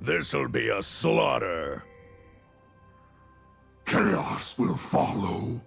This'll be a slaughter. Chaos will follow.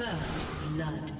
First blood.